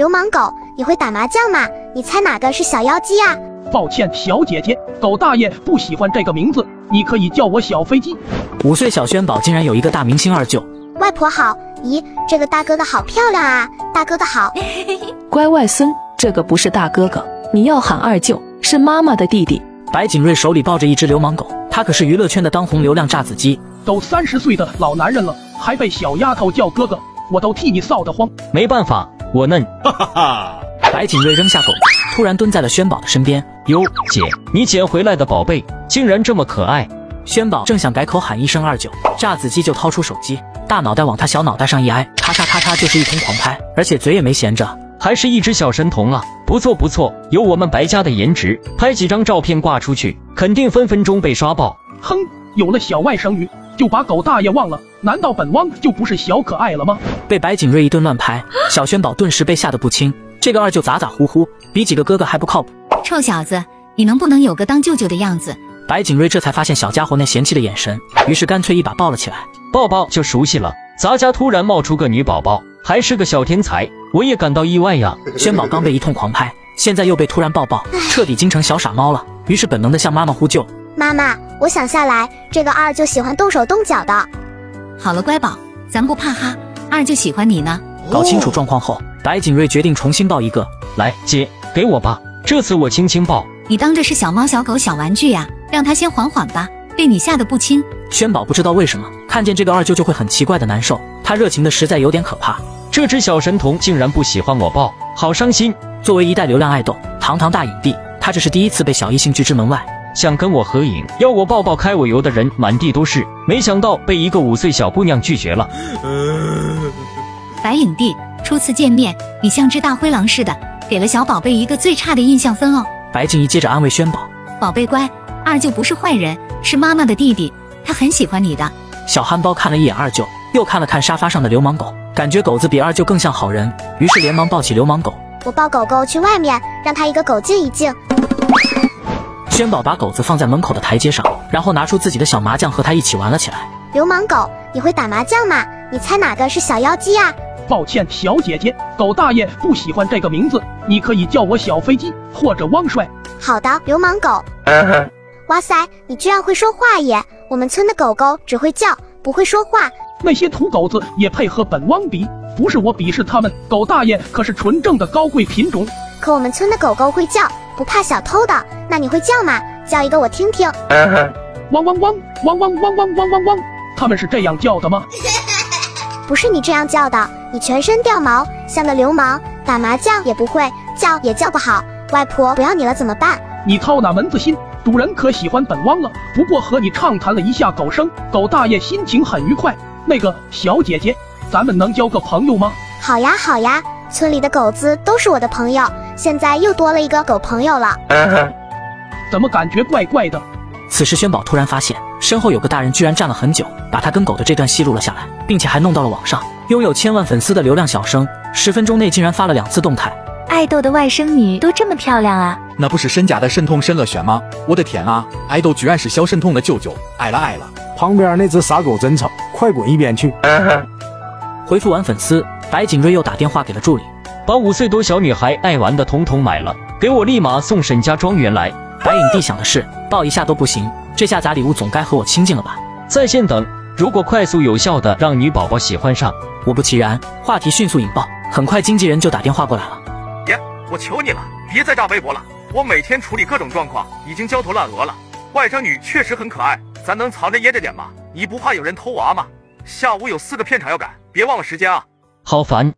流氓狗，你会打麻将吗？你猜哪个是小妖姬啊？抱歉，小姐姐，狗大爷不喜欢这个名字，你可以叫我小飞机。五岁小轩宝竟然有一个大明星二舅，外婆好。咦，这个大哥哥好漂亮啊！大哥哥好。乖外孙，这个不是大哥哥，你要喊二舅，是妈妈的弟弟。白景瑞手里抱着一只流氓狗，他可是娱乐圈的当红流量炸子鸡。都三十岁的老男人了，还被小丫头叫哥哥，我都替你臊得慌。没办法，我嫩。哈哈哈！白景瑞扔下狗，突然蹲在了轩宝的身边。哟，姐，你捡回来的宝贝竟然这么可爱。轩宝正想改口喊一声二舅，炸子鸡就掏出手机，大脑袋往他小脑袋上一挨，咔嚓咔嚓就是一通狂拍，而且嘴也没闲着，还是一只小神童啊！不错不错，有我们白家的颜值，拍几张照片挂出去，肯定分分钟被刷爆。哼，有了小外甥女，就把狗大爷忘了？难道本汪就不是小可爱了吗？被白景瑞一顿乱拍，小轩宝顿时被吓得不轻。这个二舅咋咋呼呼，比几个哥哥还不靠谱。臭小子，你能不能有个当舅舅的样子？白景瑞这才发现小家伙那嫌弃的眼神，于是干脆一把抱了起来。抱抱就熟悉了，咱家突然冒出个女宝宝，还是个小天才，我也感到意外呀。轩宝刚被一通狂拍，现在又被突然抱抱，彻底惊成小傻猫了。于是本能的向妈妈呼救：“妈妈，我想下来，这个二舅喜欢动手动脚的。”好了，乖宝，咱不怕哈，二舅喜欢你呢。搞清楚状况后，白景瑞决定重新抱一个。来，姐，给我吧，这次我轻轻抱。你当这是小猫、小狗、小玩具呀？让他先缓缓吧，被你吓得不轻。轩宝不知道为什么看见这个二舅就会很奇怪的难受，他热情的实在有点可怕。这只小神童竟然不喜欢我抱，好伤心。作为一代流量爱豆，堂堂大影帝，他这是第一次被小异性拒之门外。想跟我合影，要我抱抱开我油的人满地都是，没想到被一个五岁小姑娘拒绝了。白影帝初次见面，你像只大灰狼似的，给了小宝贝一个最差的印象分哦。白静怡接着安慰轩宝：“宝贝乖。”二舅不是坏人，是妈妈的弟弟，他很喜欢你的。小憨包看了一眼二舅，又看了看沙发上的流氓狗，感觉狗子比二舅更像好人，于是连忙抱起流氓狗。我抱狗狗去外面，让它一个狗静一敬。轩宝把狗子放在门口的台阶上，然后拿出自己的小麻将和他一起玩了起来。流氓狗，你会打麻将吗？你猜哪个是小妖姬啊？抱歉，小姐姐，狗大爷不喜欢这个名字，你可以叫我小飞机或者汪帅。好的，流氓狗。哇塞，你居然会说话耶！我们村的狗狗只会叫，不会说话。那些土狗子也配和本汪比？不是我鄙视他们，狗大爷可是纯正的高贵品种。可我们村的狗狗会叫，不怕小偷的。那你会叫吗？叫一个我听听。汪汪汪汪汪汪汪汪汪汪！他们是这样叫的吗？不是你这样叫的，你全身掉毛，像个流氓。打麻将也不会叫，也叫不好。外婆不要你了怎么办？你操哪门子心？主人可喜欢本汪了，不过和你畅谈了一下狗生，狗大爷心情很愉快。那个小姐姐，咱们能交个朋友吗？好呀好呀，村里的狗子都是我的朋友，现在又多了一个狗朋友了。怎么感觉怪怪的？此时轩宝突然发现身后有个大人居然站了很久，把他跟狗的这段戏录了下来，并且还弄到了网上。拥有千万粉丝的流量小生，十分钟内竟然发了两次动态。爱豆的外甥女都这么漂亮啊！那不是申家的申痛申乐璇吗？我的天啊！爱豆居然是小申痛的舅舅，爱了爱了！旁边那只傻狗真丑，快滚一边去！回复完粉丝，白景瑞又打电话给了助理，把五岁多小女孩爱玩的统统买了，给我立马送沈家庄园来。白影帝想的是，抱一下都不行，这下砸礼物总该和我亲近了吧？在线等，如果快速有效的让女宝宝喜欢上，果不其然，话题迅速引爆，很快经纪人就打电话过来了。爷我求你了，别再炸微博了。我每天处理各种状况，已经焦头烂额了。外甥女确实很可爱，咱能藏着掖着点吗？你不怕有人偷娃吗？下午有四个片场要赶，别忘了时间啊。好烦，